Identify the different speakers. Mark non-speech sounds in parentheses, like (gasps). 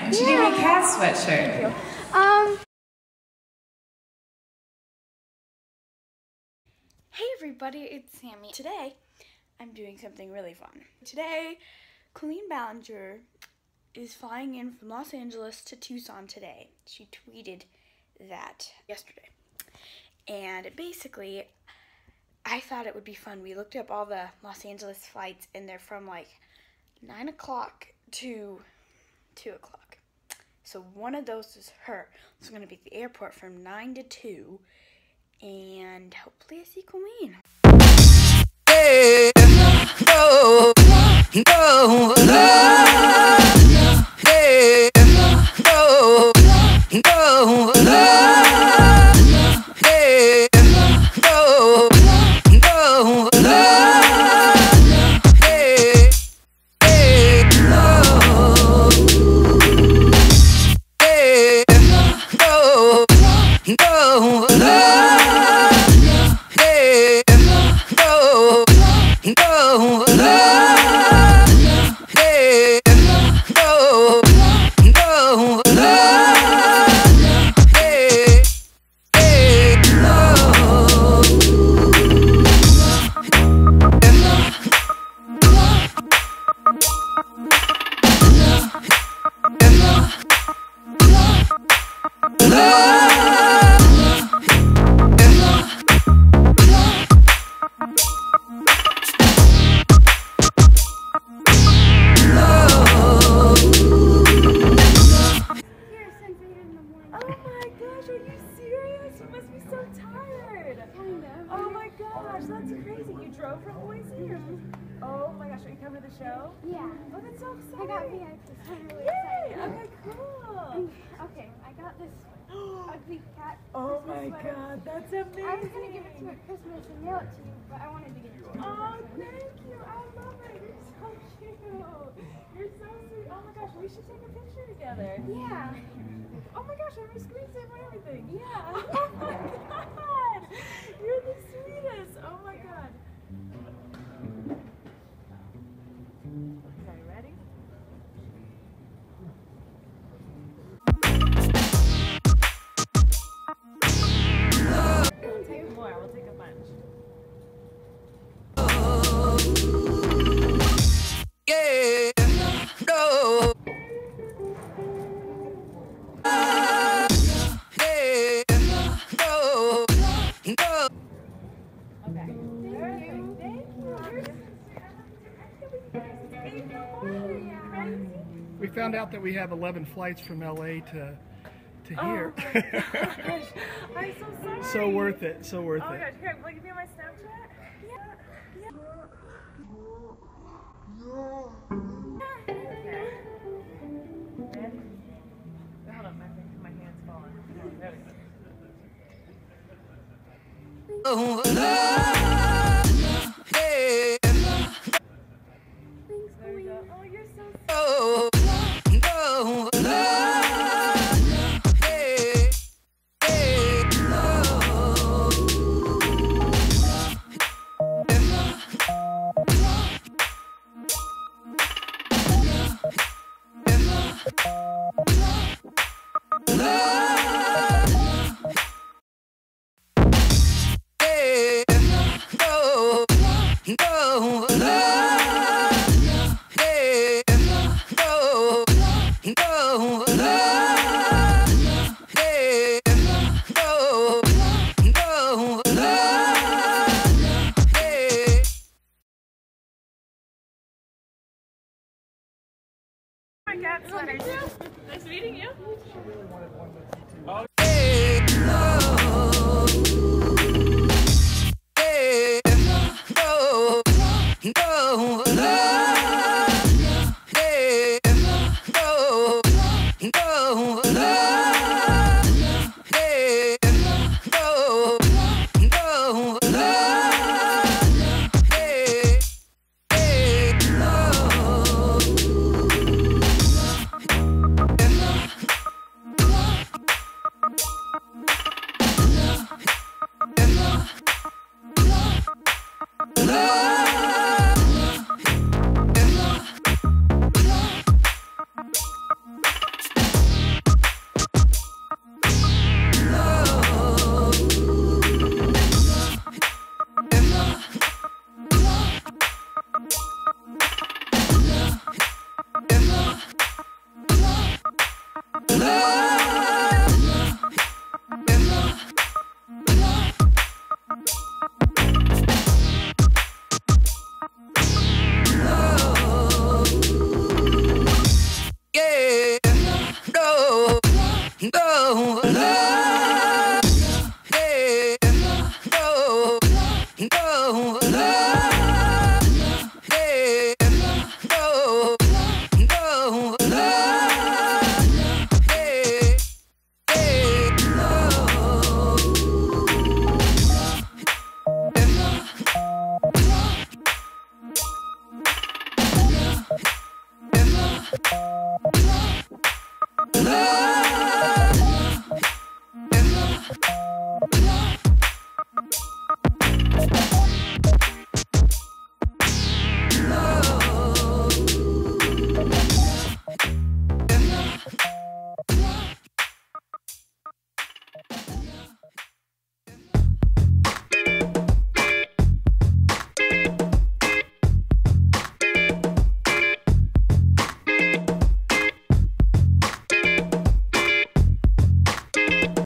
Speaker 1: And you yeah. gave me a cat sweatshirt. Um. Hey everybody, it's Sami. Today, I'm doing something really fun. Today, Colleen Ballinger is flying in from Los Angeles to Tucson today. She tweeted that yesterday. And basically, I thought it would be fun. We looked up all the Los Angeles flights, and they're from like 9 o'clock to 2 o'clock. So one of those is her. It's going to be at the airport from 9 to 2 and hopefully I see Colleen. Yeah,
Speaker 2: drove from Boise? Oh my gosh, are you coming to the show?
Speaker 3: Yeah.
Speaker 2: Oh, that's so exciting.
Speaker 3: I got VIP. I'm
Speaker 2: Yay! Okay, cool.
Speaker 3: okay, I got this (gasps) ugly cat.
Speaker 2: Oh
Speaker 3: Christmas
Speaker 2: my
Speaker 3: sweater.
Speaker 2: god, that's amazing.
Speaker 3: I was gonna give it to you at Christmas and mail it to you, but I wanted to give it to you.
Speaker 2: Oh, thank you. I love it. You're so cute. You're so sweet. Oh my gosh, we should take a picture together.
Speaker 3: Yeah.
Speaker 2: Oh my gosh, I have a screensaver and everything.
Speaker 3: Yeah. (laughs)
Speaker 2: Oh my (laughs) god.
Speaker 1: No.
Speaker 2: Okay. Thank you. Thank you.
Speaker 4: We found out that we have 11 flights from LA to to
Speaker 2: Oh
Speaker 4: here.
Speaker 2: my gosh. I'm so (laughs) sorry.
Speaker 4: so worth it. So worth
Speaker 2: Oh my
Speaker 4: it.
Speaker 2: gosh. Here, will you be on my Snapchat? Yeah. Yeah. Okay. Oh. Nice
Speaker 1: meeting you.